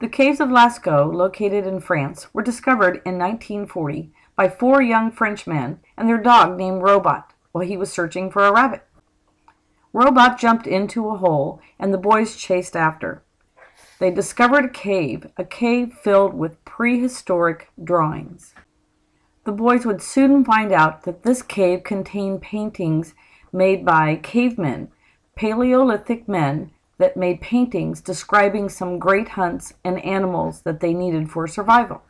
The caves of Lascaux, located in France, were discovered in 1940 by four young Frenchmen and their dog named Robot while he was searching for a rabbit. Robot jumped into a hole and the boys chased after. They discovered a cave, a cave filled with prehistoric drawings. The boys would soon find out that this cave contained paintings made by cavemen, Paleolithic men that made paintings describing some great hunts and animals that they needed for survival.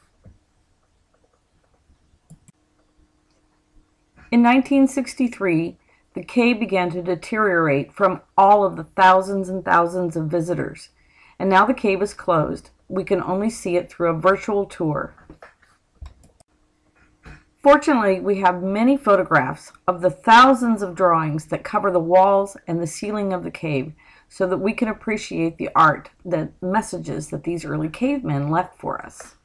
In 1963, the cave began to deteriorate from all of the thousands and thousands of visitors, and now the cave is closed. We can only see it through a virtual tour. Fortunately, we have many photographs of the thousands of drawings that cover the walls and the ceiling of the cave so that we can appreciate the art, the messages that these early cavemen left for us.